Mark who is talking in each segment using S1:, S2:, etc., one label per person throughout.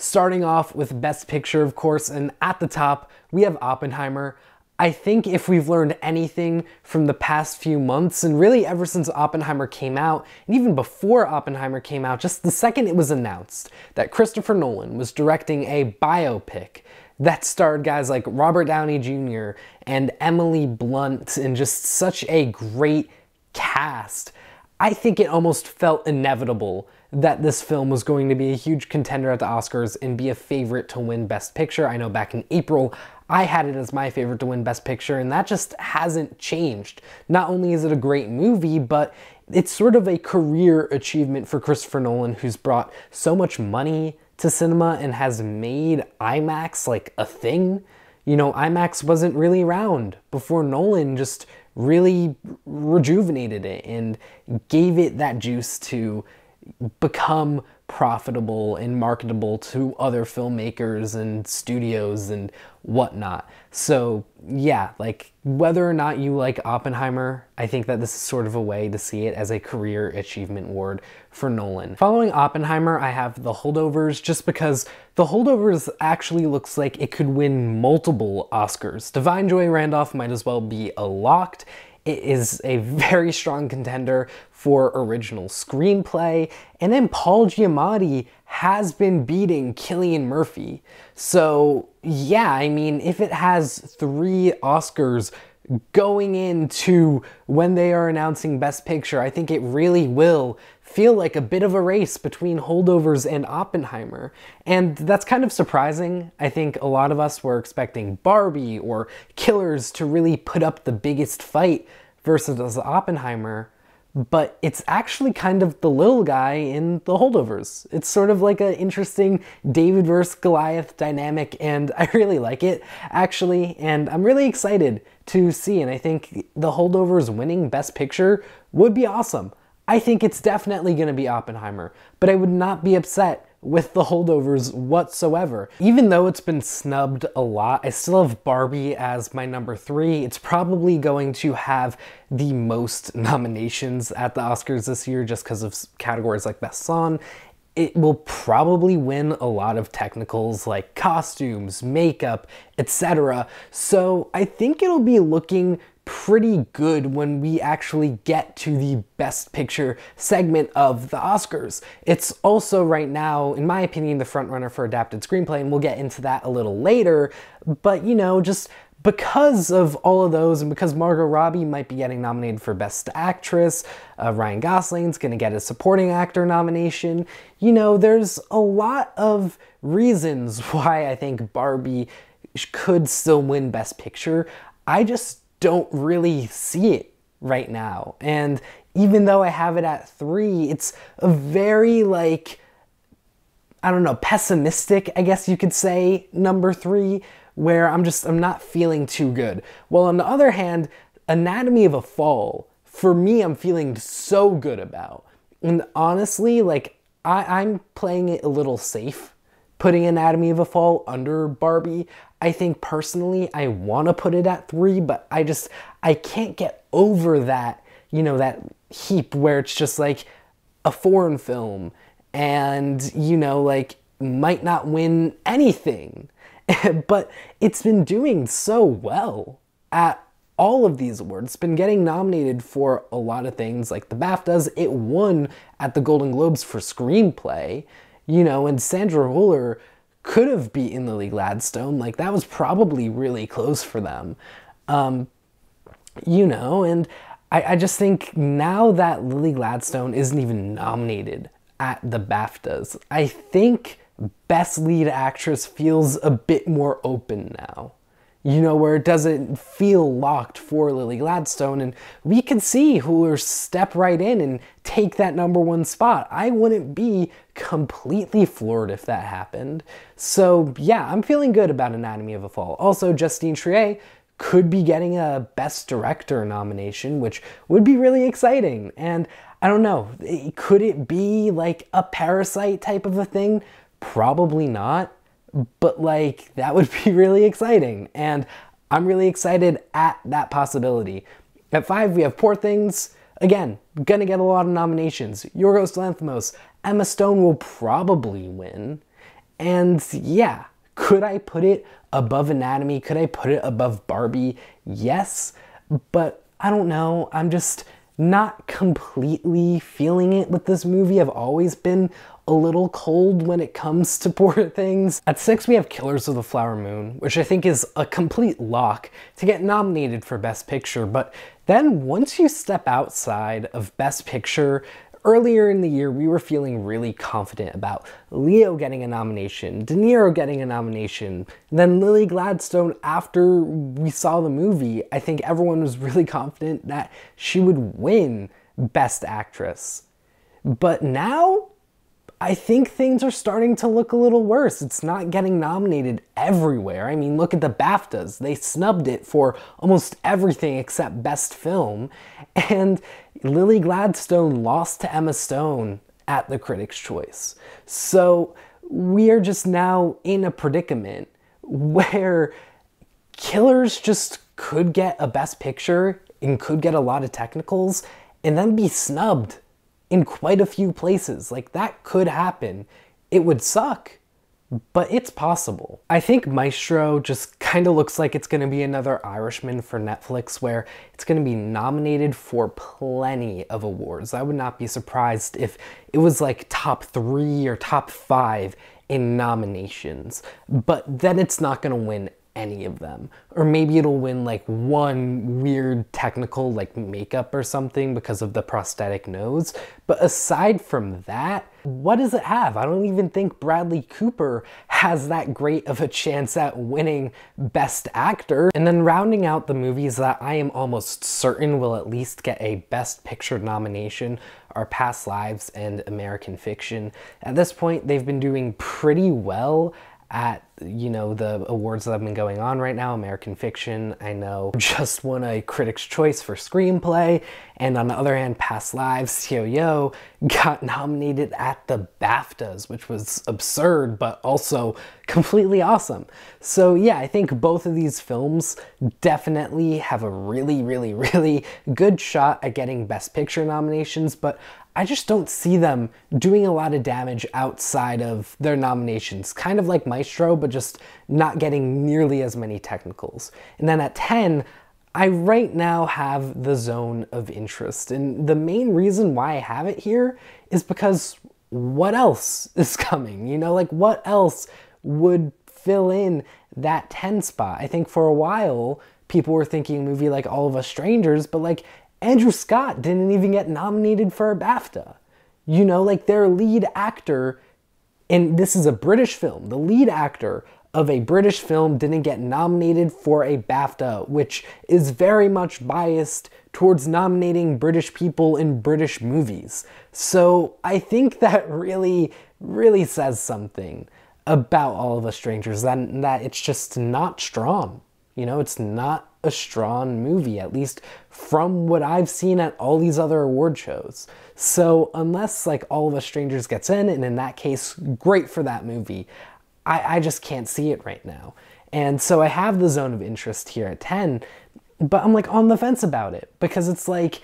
S1: Starting off with Best Picture, of course, and at the top, we have Oppenheimer. I think if we've learned anything from the past few months, and really ever since Oppenheimer came out, and even before Oppenheimer came out, just the second it was announced that Christopher Nolan was directing a biopic that starred guys like Robert Downey Jr. and Emily Blunt, and just such a great cast, I think it almost felt inevitable that this film was going to be a huge contender at the Oscars and be a favorite to win Best Picture. I know back in April, I had it as my favorite to win Best Picture, and that just hasn't changed. Not only is it a great movie, but it's sort of a career achievement for Christopher Nolan, who's brought so much money to cinema and has made IMAX like a thing. You know, IMAX wasn't really around before Nolan just really rejuvenated it and gave it that juice to become profitable and marketable to other filmmakers and studios and whatnot. So, yeah, like whether or not you like Oppenheimer, I think that this is sort of a way to see it as a career achievement award for Nolan. Following Oppenheimer, I have The Holdovers just because The Holdovers actually looks like it could win multiple Oscars. Da'Vine Joy Randolph might as well be a locked. It is a very strong contender for original screenplay. And then Paul Giamatti has been beating Cillian Murphy. So, yeah, I mean, if it has three Oscars going into when they are announcing Best Picture, I think it really will feel like a bit of a race between Holdovers and Oppenheimer. And that's kind of surprising. I think a lot of us were expecting Barbie or Killers to really put up the biggest fight versus Oppenheimer but it's actually kind of the little guy in the holdovers. It's sort of like an interesting David versus Goliath dynamic, and I really like it actually, and I'm really excited to see. And I think the holdovers winning Best Picture would be awesome. I think it's definitely going to be Oppenheimer, but I would not be upset with the holdovers whatsoever. Even though it's been snubbed a lot, I still have Barbie as my number three. It's probably going to have the most nominations at the Oscars this year just because of categories like Best Song. It will probably win a lot of technicals like costumes, makeup, etc. So I think it'll be looking pretty good when we actually get to the Best Picture segment of the Oscars. It's also right now, in my opinion, the frontrunner for adapted screenplay, and we'll get into that a little later. But you know, just because of all of those, and because Margot Robbie might be getting nominated for Best Actress, uh, Ryan Gosling's gonna get a Supporting Actor nomination, you know, there's a lot of reasons why I think Barbie could still win Best Picture. I just don't really see it right now. And even though I have it at three, it's a very like, I don't know, pessimistic, I guess you could say, number three, where I'm just, I'm not feeling too good. Well, on the other hand, Anatomy of a Fall, for me, I'm feeling so good about. And honestly, like, I, I'm playing it a little safe putting Anatomy of a Fall under Barbie. I think personally I want to put it at three, but I just, I can't get over that, you know, that heap where it's just like a foreign film and, you know, like might not win anything. but it's been doing so well at all of these awards. It's been getting nominated for a lot of things like the BAFTAs. It won at the Golden Globes for screenplay you know, and Sandra Hüller could have beaten Lily Gladstone. Like that was probably really close for them. Um, you know, and I, I just think now that Lily Gladstone isn't even nominated at the BAFTAs, I think Best Lead Actress feels a bit more open now you know, where it doesn't feel locked for Lily Gladstone. And we can see who will step right in and take that number one spot. I wouldn't be completely floored if that happened. So, yeah, I'm feeling good about Anatomy of a Fall. Also, Justine Triet could be getting a Best Director nomination, which would be really exciting. And I don't know, could it be like a Parasite type of a thing? Probably not but like that would be really exciting. And I'm really excited at that possibility. At five, we have Poor Things. Again, gonna get a lot of nominations. Yorgos Lanthimos, Emma Stone will probably win. And yeah, could I put it above Anatomy? Could I put it above Barbie? Yes, but I don't know. I'm just not completely feeling it with this movie. I've always been a little cold when it comes to Poor Things. At six, we have Killers of the Flower Moon, which I think is a complete lock to get nominated for Best Picture. But then once you step outside of Best Picture, Earlier in the year, we were feeling really confident about Leo getting a nomination, De Niro getting a nomination, then Lily Gladstone after we saw the movie. I think everyone was really confident that she would win Best Actress. But now, I think things are starting to look a little worse. It's not getting nominated everywhere. I mean, look at the BAFTAs. They snubbed it for almost everything except Best Film. And Lily Gladstone lost to Emma Stone at the Critics' Choice. So we are just now in a predicament where killers just could get a Best Picture and could get a lot of technicals and then be snubbed in quite a few places. Like that could happen. It would suck, but it's possible. I think Maestro just kind of looks like it's going to be another Irishman for Netflix where it's going to be nominated for plenty of awards. I would not be surprised if it was like top three or top five in nominations, but then it's not going to win any of them. Or maybe it'll win like one weird technical like makeup or something because of the prosthetic nose. But aside from that, what does it have? I don't even think Bradley Cooper has that great of a chance at winning Best Actor. And then rounding out the movies that I am almost certain will at least get a Best Picture nomination are Past Lives and American Fiction. At this point, they've been doing pretty well at you know the awards that have been going on right now american fiction. I know just won a critics choice for screenplay and on the other hand past lives yo yo got nominated at the baftas which was absurd but also completely awesome. So yeah i think both of these films definitely have a really really really good shot at getting best picture nominations but I just don't see them doing a lot of damage outside of their nominations. Kind of like Maestro, but just not getting nearly as many technicals. And then at 10, I right now have the zone of interest. And the main reason why I have it here is because what else is coming? You know, like what else would fill in that 10 spot? I think for a while, people were thinking a movie like All of Us Strangers, but like Andrew Scott didn't even get nominated for a BAFTA. You know, like their lead actor, and this is a British film, the lead actor of a British film didn't get nominated for a BAFTA, which is very much biased towards nominating British people in British movies. So I think that really, really says something about All of Us Strangers, that, that it's just not strong. You know, it's not a strong movie, at least from what I've seen at all these other award shows. So unless like All of Us Strangers gets in, and in that case, great for that movie, I, I just can't see it right now. And so I have the zone of interest here at 10, but I'm like on the fence about it because it's like,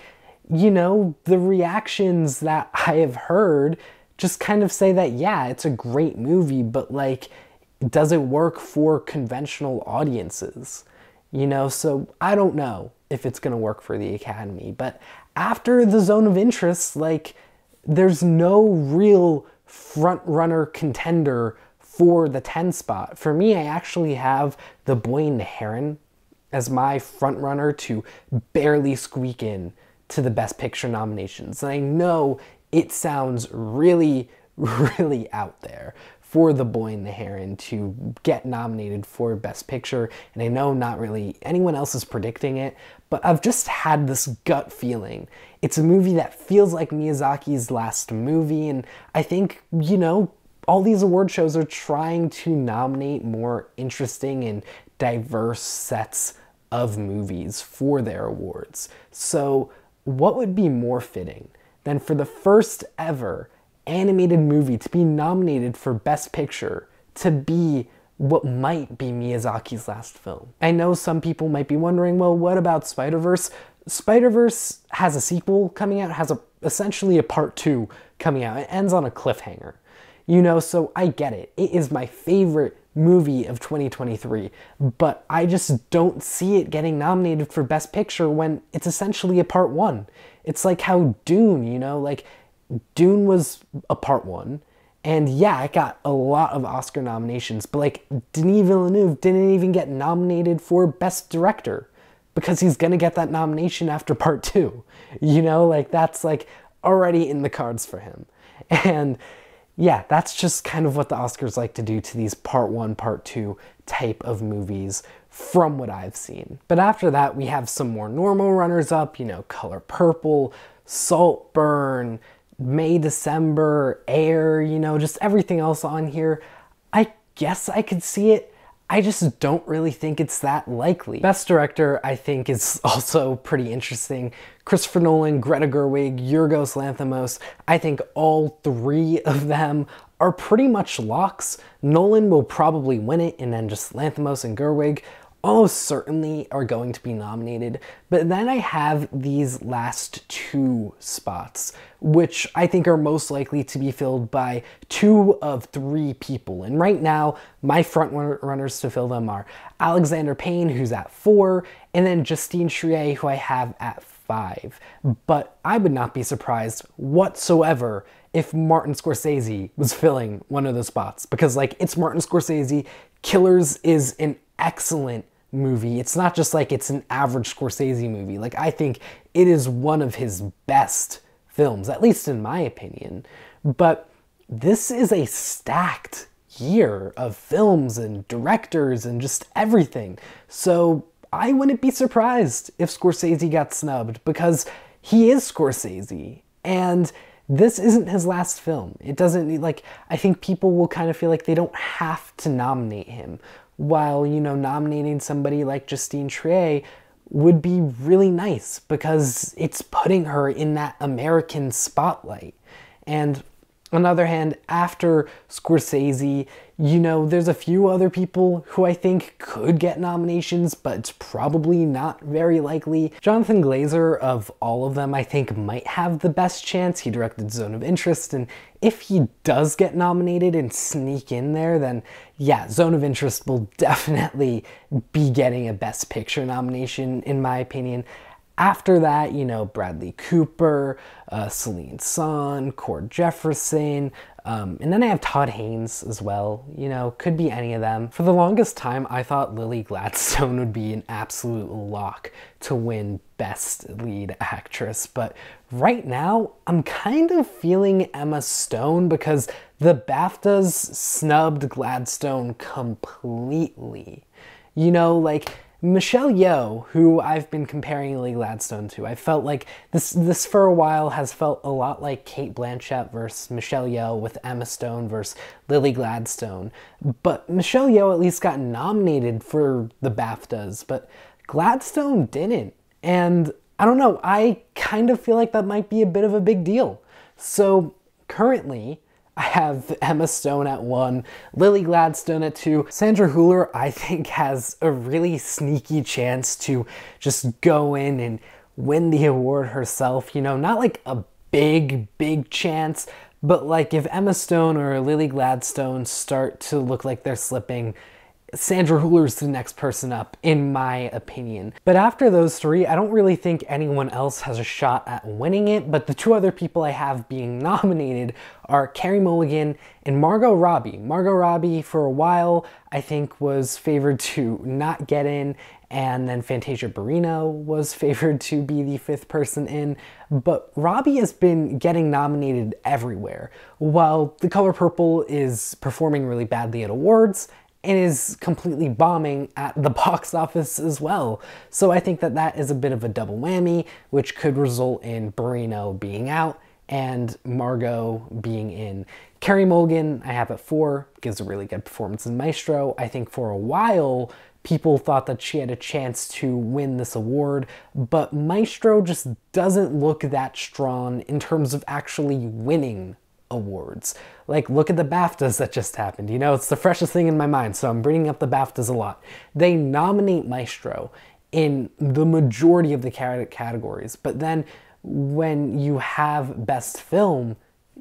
S1: you know, the reactions that I have heard just kind of say that, yeah, it's a great movie, but like, does it work for conventional audiences? You know, so I don't know if it's going to work for the Academy. But after the zone of interest, like, there's no real front runner contender for the 10 spot. For me, I actually have the Boyne Heron as my front runner to barely squeak in to the Best Picture nominations. And I know it sounds really, really out there for The Boy and the Heron to get nominated for Best Picture. And I know not really anyone else is predicting it, but I've just had this gut feeling. It's a movie that feels like Miyazaki's last movie, and I think, you know, all these award shows are trying to nominate more interesting and diverse sets of movies for their awards. So, what would be more fitting than for the first ever animated movie to be nominated for Best Picture to be what might be Miyazaki's last film. I know some people might be wondering, well, what about Spider-Verse? Spider-Verse has a sequel coming out, has a essentially a part two coming out. It ends on a cliffhanger. You know, so I get it. It is my favorite movie of 2023, but I just don't see it getting nominated for Best Picture when it's essentially a part one. It's like how Dune, you know, like Dune was a part one, and yeah, it got a lot of Oscar nominations, but like Denis Villeneuve didn't even get nominated for Best Director because he's gonna get that nomination after part two. You know, like that's like already in the cards for him. And yeah, that's just kind of what the Oscars like to do to these part one, part two type of movies from what I've seen. But after that, we have some more normal runners up, you know, Color Purple, Saltburn, May, December, Air, you know, just everything else on here. I guess I could see it. I just don't really think it's that likely. Best Director, I think, is also pretty interesting. Christopher Nolan, Greta Gerwig, Yorgos Lanthimos, I think all three of them are pretty much locks. Nolan will probably win it, and then just Lanthimos and Gerwig almost certainly are going to be nominated. But then I have these last two spots, which I think are most likely to be filled by two of three people. And right now, my front runners to fill them are Alexander Payne, who's at four, and then Justine Triet, who I have at five. But I would not be surprised whatsoever if Martin Scorsese was filling one of those spots because like it's Martin Scorsese. Killers is an excellent movie. It's not just like it's an average Scorsese movie. Like, I think it is one of his best films, at least in my opinion. But this is a stacked year of films and directors and just everything. So I wouldn't be surprised if Scorsese got snubbed because he is Scorsese. And this isn't his last film. It doesn't, like, I think people will kind of feel like they don't have to nominate him while, you know, nominating somebody like Justine Triet would be really nice because it's putting her in that American spotlight. And on the other hand, after Scorsese, you know, there's a few other people who I think could get nominations, but it's probably not very likely. Jonathan Glazer, of all of them, I think might have the best chance. He directed Zone of Interest, and if he does get nominated and sneak in there, then yeah, Zone of Interest will definitely be getting a Best Picture nomination, in my opinion. After that, you know, Bradley Cooper, uh, Celine Song, Cord Jefferson, um, and then I have Todd Haynes as well. You know, could be any of them. For the longest time, I thought Lily Gladstone would be an absolute lock to win Best Lead Actress, but right now, I'm kind of feeling Emma Stone because the BAFTAs snubbed Gladstone completely. You know, like Michelle Yeoh, who I've been comparing Lily Gladstone to, I felt like this this for a while has felt a lot like Cate Blanchett versus Michelle Yeoh with Emma Stone versus Lily Gladstone. But Michelle Yeoh at least got nominated for the BAFTAs, but Gladstone didn't. And I don't know, I kind of feel like that might be a bit of a big deal. So currently, I have Emma Stone at one, Lily Gladstone at two. Sandra Hüller, I think, has a really sneaky chance to just go in and win the award herself. You know, not like a big, big chance, but like if Emma Stone or Lily Gladstone start to look like they're slipping, Sandra Hüller's the next person up, in my opinion. But after those three, I don't really think anyone else has a shot at winning it, but the two other people I have being nominated are Carey Mulligan and Margot Robbie. Margot Robbie, for a while, I think was favored to not get in, and then Fantasia Barrino was favored to be the fifth person in. But Robbie has been getting nominated everywhere. While The Color Purple is performing really badly at awards, and is completely bombing at the box office as well. So I think that that is a bit of a double whammy, which could result in Barrino being out and Margot being in. Carey Mulligan, I have at four, gives a really good performance in Maestro. I think for a while, people thought that she had a chance to win this award, but Maestro just doesn't look that strong in terms of actually winning awards. Like, look at the BAFTAs that just happened. You know, it's the freshest thing in my mind, so I'm bringing up the BAFTAs a lot. They nominate Maestro in the majority of the categories, but then when you have Best Film,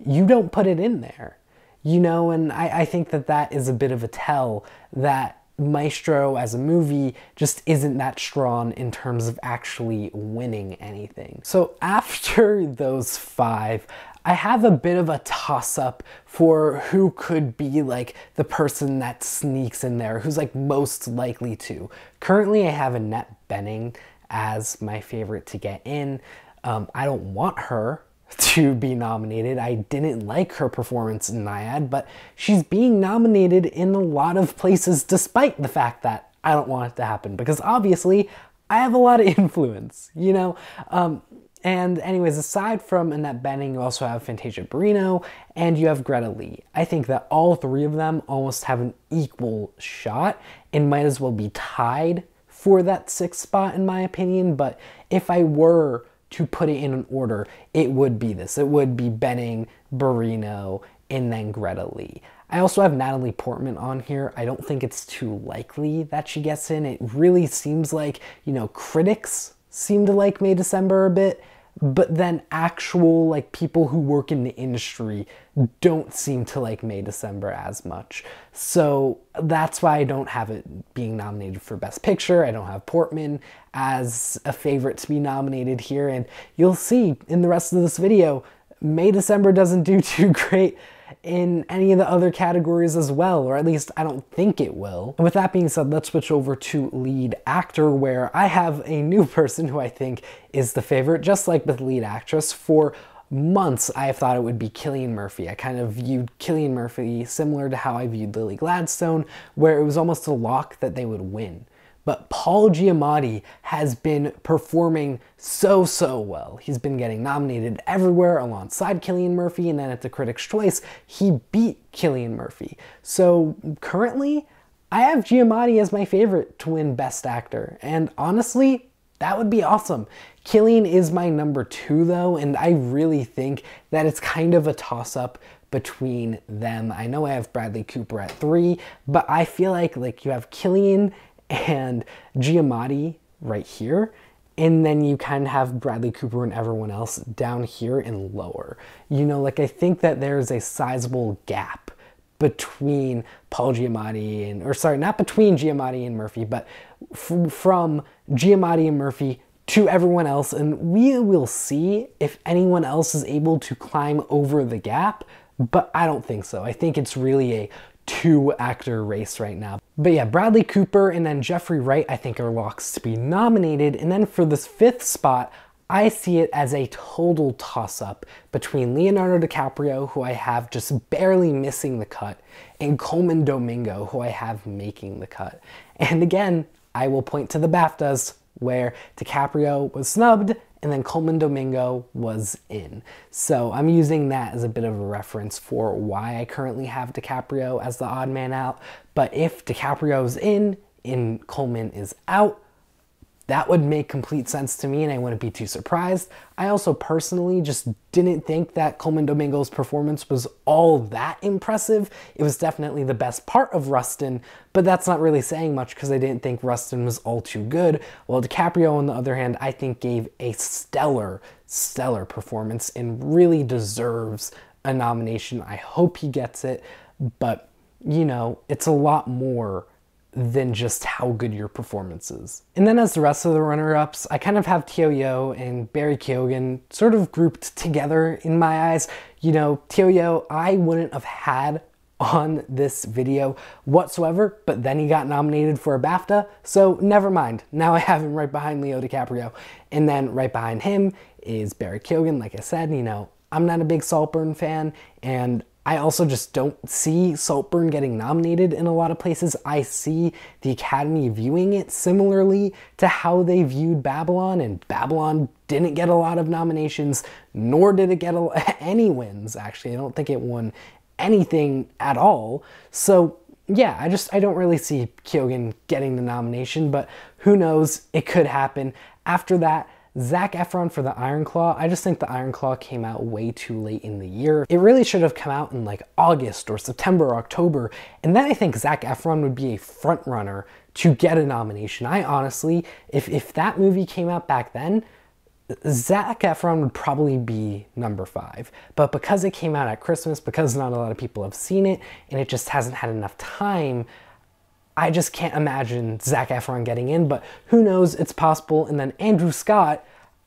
S1: you don't put it in there. you know, and I, I think that that is a bit of a tell that Maestro as a movie just isn't that strong in terms of actually winning anything. So after those five, I have a bit of a toss up for who could be like the person that sneaks in there, who's like most likely to. Currently, I have Annette Bening as my favorite to get in. Um, I don't want her to be nominated. I didn't like her performance in Nyad, but she's being nominated in a lot of places despite the fact that I don't want it to happen because obviously I have a lot of influence, you know? Um, and anyways, aside from Annette Bening, you also have Fantasia Barrino and you have Greta Lee. I think that all three of them almost have an equal shot and might as well be tied for that sixth spot in my opinion. But if I were to put it in an order, it would be this. It would be Bening, Barrino, and then Greta Lee. I also have Natalie Portman on here. I don't think it's too likely that she gets in. It really seems like, you know, critics seem to like May December a bit but then actual like people who work in the industry don't seem to like May December as much. So that's why I don't have it being nominated for Best Picture. I don't have Portman as a favorite to be nominated here. And you'll see in the rest of this video, May December doesn't do too great in any of the other categories as well, or at least I don't think it will. And with that being said, let's switch over to lead actor, where I have a new person who I think is the favorite, just like with lead actress. For months, I have thought it would be Cillian Murphy. I kind of viewed Cillian Murphy similar to how I viewed Lily Gladstone, where it was almost a lock that they would win. But Paul Giamatti has been performing so, so well. He's been getting nominated everywhere alongside Cillian Murphy, and then at the Critics' Choice, he beat Cillian Murphy. So currently, I have Giamatti as my favorite to win Best Actor, and honestly, that would be awesome. Cillian is my number two though, and I really think that it's kind of a toss up between them. I know I have Bradley Cooper at three, but I feel like like you have Cillian and Giamatti right here. And then you kind of have Bradley Cooper and everyone else down here and lower. You know, like I think that there's a sizable gap between Paul Giamatti and, or sorry, not between Giamatti and Murphy, but from Giamatti and Murphy to everyone else. And we will see if anyone else is able to climb over the gap, but I don't think so. I think it's really a two actor race right now. But yeah, Bradley Cooper and then Jeffrey Wright, I think, are locks to be nominated. And then for this fifth spot, I see it as a total toss up between Leonardo DiCaprio, who I have just barely missing the cut, and Colman Domingo, who I have making the cut. And again, I will point to the BAFTAs where DiCaprio was snubbed and then Colman Domingo was in. So I'm using that as a bit of a reference for why I currently have DiCaprio as the odd man out. But if DiCaprio's in and Colman is out, that would make complete sense to me and I wouldn't be too surprised. I also personally just didn't think that Colman Domingo's performance was all that impressive. It was definitely the best part of Rustin, but that's not really saying much because I didn't think Rustin was all too good. While DiCaprio, on the other hand, I think gave a stellar, stellar performance and really deserves a nomination. I hope he gets it, but you know, it's a lot more than just how good your performance is. And then as the rest of the runner-ups, I kind of have Teo and Barry Keoghan sort of grouped together in my eyes. You know, Teo I wouldn't have had on this video whatsoever, but then he got nominated for a BAFTA, so never mind. Now I have him right behind Leo DiCaprio. And then right behind him is Barry Keoghan, like I said, you know, I'm not a big Saltburn fan, and I also just don't see Saltburn getting nominated in a lot of places. I see the Academy viewing it similarly to how they viewed Babylon, and Babylon didn't get a lot of nominations, nor did it get any wins, actually. I don't think it won anything at all. So yeah, I just I don't really see Keoghan getting the nomination, but who knows? It could happen. After that, Zac Efron for the Iron Claw, I just think the Iron Claw came out way too late in the year. It really should have come out in like August or September or October, and then I think Zac Efron would be a front runner to get a nomination. I honestly, if, if that movie came out back then, Zac Efron would probably be number five. But because it came out at Christmas, because not a lot of people have seen it, and it just hasn't had enough time, I just can't imagine Zac Efron getting in. But who knows? It's possible. And then Andrew Scott,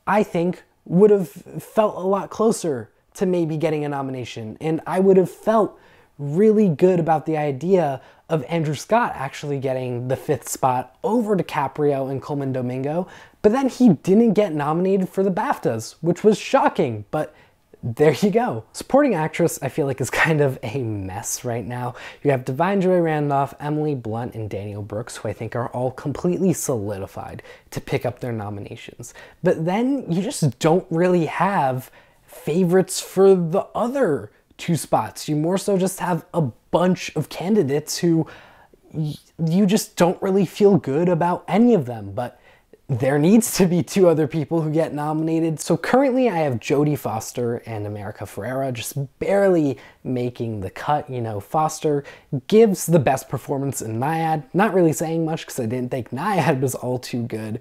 S1: I think, would have felt a lot closer to maybe getting a nomination. And I would have felt really good about the idea of Andrew Scott actually getting the fifth spot over DiCaprio and Colman Domingo, but then he didn't get nominated for the BAFTAs, which was shocking, but there you go. Supporting actress, I feel like, is kind of a mess right now. You have Da'Vine Joy Randolph, Emily Blunt, and Danielle Brooks, who I think are all completely solidified to pick up their nominations. But then you just don't really have favorites for the other two spots. You more so just have a bunch of candidates who you just don't really feel good about any of them. But there needs to be two other people who get nominated. So currently I have Jodie Foster and America Ferrera just barely making the cut. You know, Foster gives the best performance in Nyad. Not really saying much because I didn't think Nyad was all too good.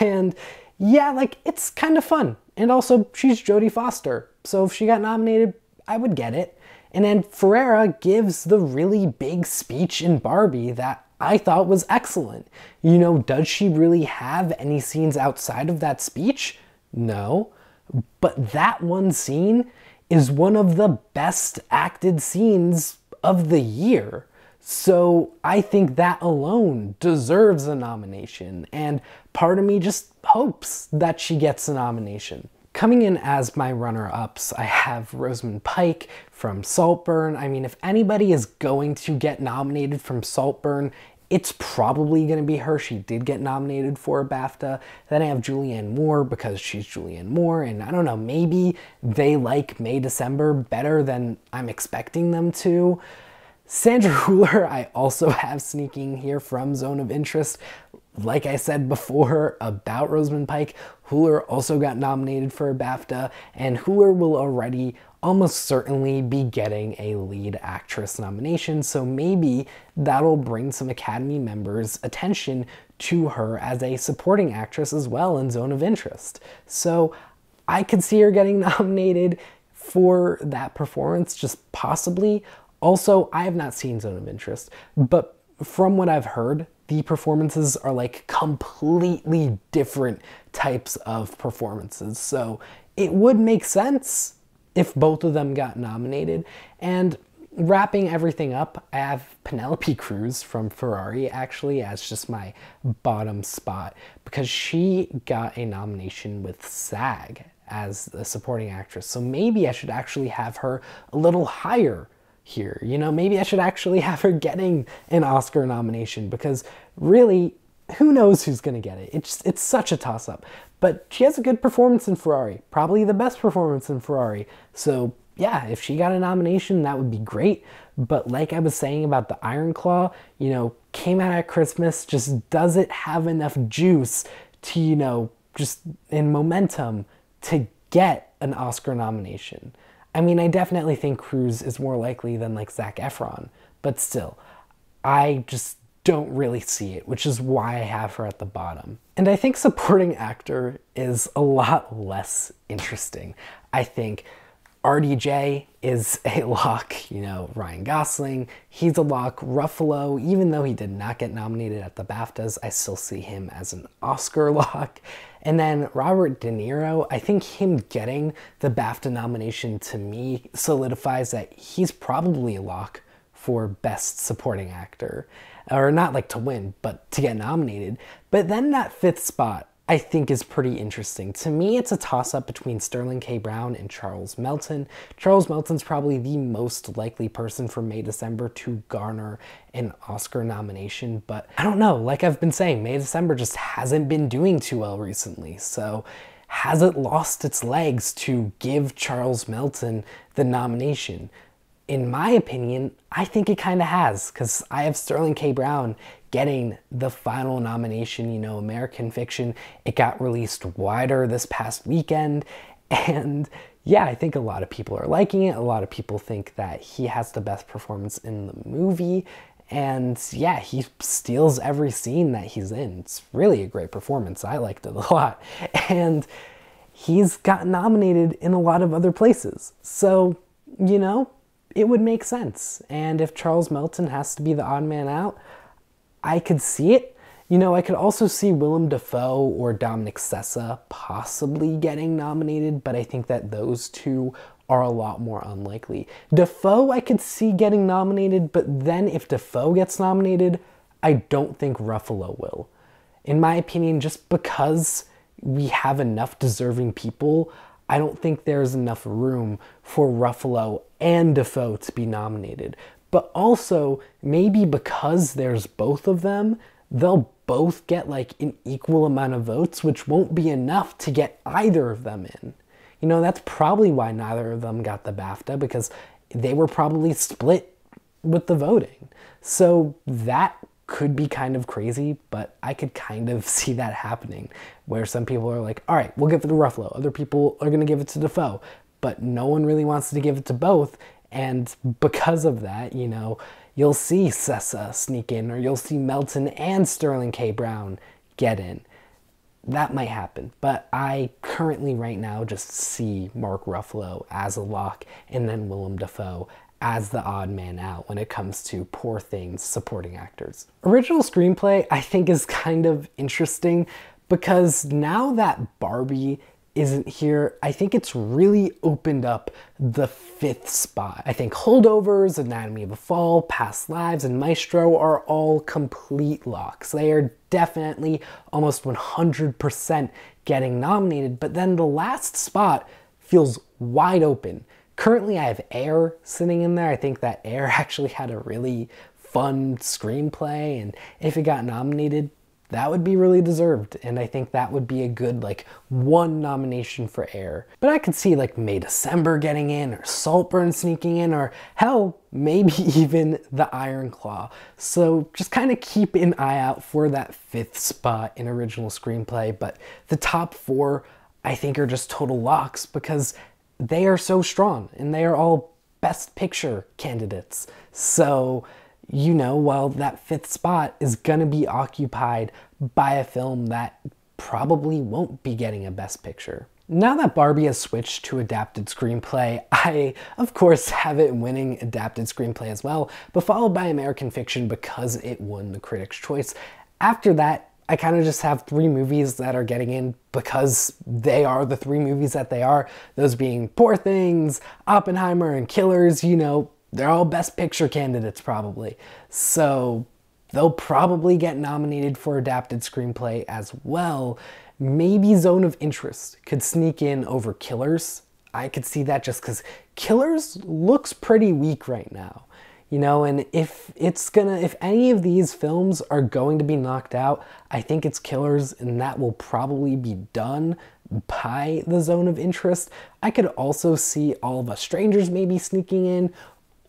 S1: And yeah, like it's kind of fun. And also she's Jodie Foster. So if she got nominated, I would get it. And then Ferrera gives the really big speech in Barbie that I thought was excellent. You know, does she really have any scenes outside of that speech? No. But that one scene is one of the best acted scenes of the year. So I think that alone deserves a nomination. And part of me just hopes that she gets a nomination. Coming in as my runner-ups, I have Rosamund Pike from Saltburn. I mean, if anybody is going to get nominated from Saltburn, it's probably going to be her. She did get nominated for a BAFTA. Then I have Julianne Moore because she's Julianne Moore. And I don't know, maybe they like May December better than I'm expecting them to. Sandra Hüller, I also have sneaking here from Zone of Interest. Like I said before about Rosamund Pike, Hüller also got nominated for a BAFTA, and Hüller will already almost certainly be getting a lead actress nomination, so maybe that'll bring some Academy members' attention to her as a supporting actress as well in Zone of Interest. So I could see her getting nominated for that performance, just possibly. Also, I have not seen Zone of Interest, but from what I've heard, the performances are like completely different types of performances. So it would make sense if both of them got nominated. And wrapping everything up, I have Penelope Cruz from Ferrari actually as just my bottom spot because she got a nomination with SAG as the supporting actress. So maybe I should actually have her a little higher here. You know, maybe I should actually have her getting an Oscar nomination because really, who knows who's going to get it? It's, it's such a toss up. But she has a good performance in Ferrari, probably the best performance in Ferrari. So, yeah, if she got a nomination, that would be great. But like I was saying about the Iron Claw, you know, came out at Christmas, just doesn't have enough juice to, you know, just in momentum to get an Oscar nomination. I mean, I definitely think Cruz is more likely than like Zac Efron, but still, I just don't really see it, which is why I have her at the bottom. And I think supporting actor is a lot less interesting. I think RDJ is a lock, you know, Ryan Gosling, he's a lock. Ruffalo, even though he did not get nominated at the BAFTAs, I still see him as an Oscar lock. And then Robert De Niro, I think him getting the BAFTA nomination to me solidifies that he's probably a lock for Best Supporting Actor. Or not like to win, but to get nominated. But then that fifth spot, I think is pretty interesting. To me, it's a toss-up between Sterling K. Brown and Charles Melton. Charles Melton's probably the most likely person for May December to garner an Oscar nomination, but I don't know, like I've been saying, May December just hasn't been doing too well recently, so has it lost its legs to give Charles Melton the nomination? In my opinion, I think it kind of has, because I have Sterling K. Brown getting the final nomination, you know, American Fiction. It got released wider this past weekend. And yeah, I think a lot of people are liking it. A lot of people think that he has the best performance in the movie. And yeah, he steals every scene that he's in. It's really a great performance. I liked it a lot. And he's got nominated in a lot of other places. So, you know, it would make sense. And if Charles Melton has to be the odd man out, I could see it. You know, I could also see Willem Dafoe or Dominic Sessa possibly getting nominated, but I think that those two are a lot more unlikely. Dafoe, I could see getting nominated, but then if Dafoe gets nominated, I don't think Ruffalo will. In my opinion, just because we have enough deserving people, I don't think there's enough room for Ruffalo and Dafoe to be nominated. But also, maybe because there's both of them, they'll both get like an equal amount of votes, which won't be enough to get either of them in. You know, that's probably why neither of them got the BAFTA because they were probably split with the voting. So that could be kind of crazy, but I could kind of see that happening where some people are like, all right, we'll give it to Ruffalo. Other people are going to give it to Dafoe, but no one really wants to give it to both. And because of that, you know, you'll see Sessa sneak in, or you'll see Melton and Sterling K. Brown get in. That might happen, but I currently, right now, just see Mark Ruffalo as a lock and then Willem Dafoe as the odd man out when it comes to poor things supporting actors. Original screenplay, I think, is kind of interesting because now that Barbie isn't here, I think it's really opened up the fifth spot. I think Holdovers, Anatomy of a Fall, Past Lives, and Maestro are all complete locks. They are definitely almost 100% getting nominated, but then the last spot feels wide open. Currently, I have Air sitting in there. I think that Air actually had a really fun screenplay, and if it got nominated, that would be really deserved. And I think that would be a good, like, one nomination for Air. But I could see, like, May December getting in, or Saltburn sneaking in, or hell, maybe even The Iron Claw. So just kind of keep an eye out for that fifth spot in original screenplay. But the top four, I think, are just total locks because they are so strong and they are all best picture candidates. So, you know, while that fifth spot is going to be occupied by a film that probably won't be getting a best picture. Now that Barbie has switched to adapted screenplay, I of course have it winning adapted screenplay as well, but followed by American Fiction because it won the Critics' Choice. After that, I kind of just have three movies that are getting in because they are the three movies that they are. Those being Poor Things, Oppenheimer, and Killers. You know, they're all Best Picture candidates probably. So they'll probably get nominated for adapted screenplay as well. Maybe Zone of Interest could sneak in over Killers. I could see that just because Killers looks pretty weak right now you know and if it's gonna if any of these films are going to be knocked out i think it's killers and that will probably be done by the zone of interest i could also see all of us strangers maybe sneaking in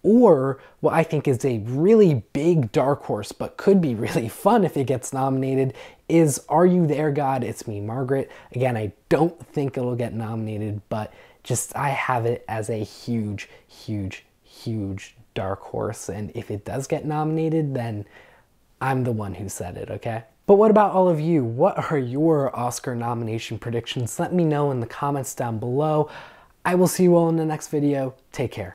S1: or what I think is a really big dark horse, but could be really fun if it gets nominated, is Are You There, God? It's Me, Margaret. Again, I don't think it'll get nominated, but just I have it as a huge, huge, huge dark horse. And if it does get nominated, then I'm the one who said it, okay? But what about all of you? What are your Oscar nomination predictions? Let me know in the comments down below. I will see you all in the next video. Take care.